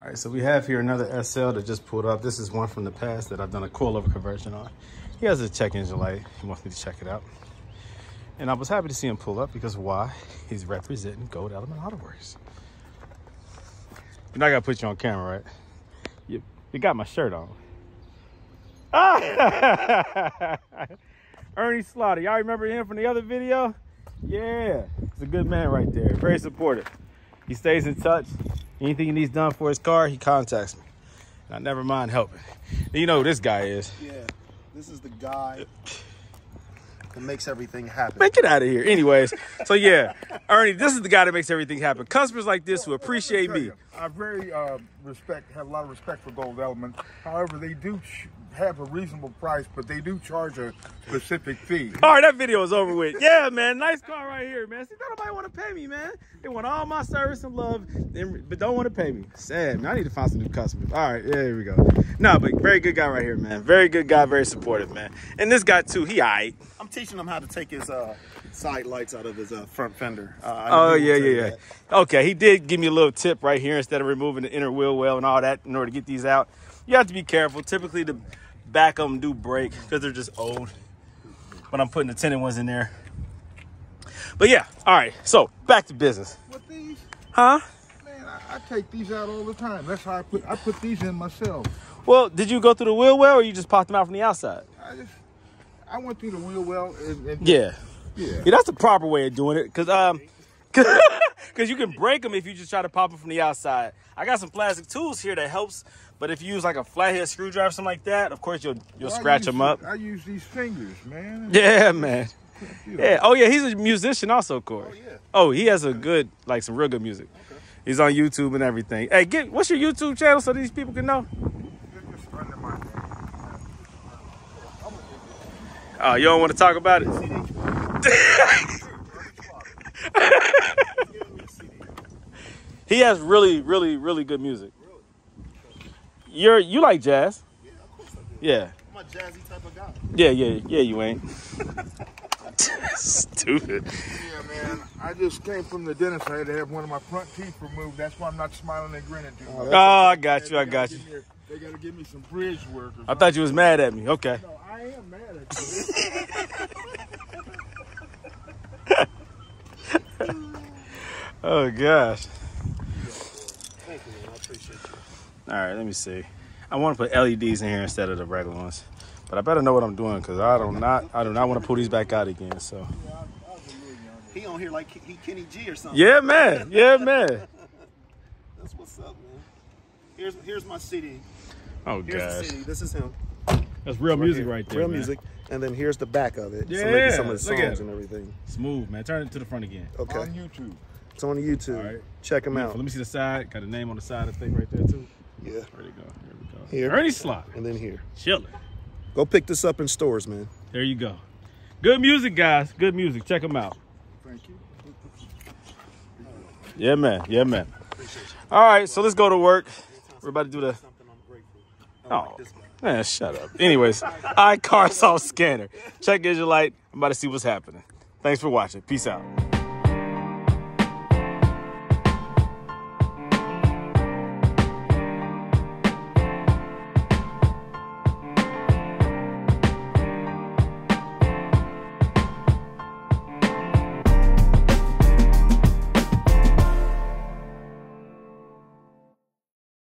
All right, so we have here another SL that just pulled up. This is one from the past that I've done a coilover conversion on. He has a check engine light. He wants me to check it out. And I was happy to see him pull up because why? He's representing Gold Element Auto Works. You know I gotta put you on camera, right? You, you got my shirt on. Ah! Ernie Slaughter. Y'all remember him from the other video? Yeah, he's a good man right there. Very supportive. He stays in touch. Anything he needs done for his car, he contacts me. And I never mind helping. You know who this guy is. Yeah, this is the guy that makes everything happen. Man, get out of here. Anyways, so yeah, Ernie, this is the guy that makes everything happen. Customers like this who appreciate me. I very uh, respect, have a lot of respect for Gold Element. However, they do have a reasonable price, but they do charge a specific fee. All right, that video is over with. Yeah, man, nice car right here, man. See, nobody want to pay me, man. They want all my service and love, but don't want to pay me. Sad, man. I need to find some new customers. All right, yeah, here we go. No, but very good guy right here, man. Very good guy, very supportive, man. And this guy too, he alright. I'm teaching him how to take his uh, side lights out of his uh, front fender. Uh, oh yeah, yeah, yeah. Okay, he did give me a little tip right here instead of removing the inner wheel well and all that in order to get these out. You have to be careful. Typically, the back of them do break because they're just old. But I'm putting the tinted ones in there. But yeah, all right. So back to business. What these? Huh? Man, I, I, take these out all the time. That's how I put I put these in myself. Well, did you go through the wheel well or you just popped them out from the outside? I just I went through the wheel well and, and yeah. yeah. Yeah, that's the proper way of doing it. Cause um because you can break them if you just try to pop them from the outside. I got some plastic tools here that helps, but if you use like a flathead screwdriver, something like that, of course you'll you'll well, scratch them up. I use these fingers, man. Yeah, man. Yeah. Oh yeah, he's a musician also, Corey. Oh yeah. Oh, he has a good like some real good music. Okay. He's on YouTube and everything. Hey, get what's your YouTube channel so these people can know? Oh, you don't want to talk about it? he has really, really, really good music. You're you like jazz? Yeah, of course I do. Yeah. I'm a jazzy type of guy. Yeah, yeah, yeah. You ain't. Stupid. Yeah, man. I just came from the dentist. I had to have one of my front teeth removed. That's why I'm not smiling and grinning too much. Oh, I got you. I got you. They got to give me some bridge work. I thought you was mad at me. Okay. No, I am mad at you. oh gosh. Thank you, man. I appreciate you. All right, let me see. I want to put LEDs in here instead of the regular ones, but I better know what I'm doing because I do not, I do not want to pull these back out again. So. He on here like he Kenny G or something. Yeah, man. Yeah, man. That's what's up, man. Here's here's my CD. Oh here's gosh. The CD. This is him. That's real right music here. right there. Real man. music. And then here's the back of it. Yeah. So maybe some of the songs and everything. Smooth, man. Turn it to the front again. Okay. On YouTube. It's on YouTube. All right. Check him out. Let me see the side. Got a name on the side of the thing right there too. Yeah. There you go. Here we go. Here. Ernie Slot. And then here. Chilling. Go pick this up in stores, man. There you go. Good music, guys. Good music. Check them out. Thank you. Yeah, man. Yeah, man. All right, so let's go to work. We're about to do the. Oh, man, shut up. Anyways, iCarSoft scanner. Check light. I'm about to see what's happening. Thanks for watching. Peace out.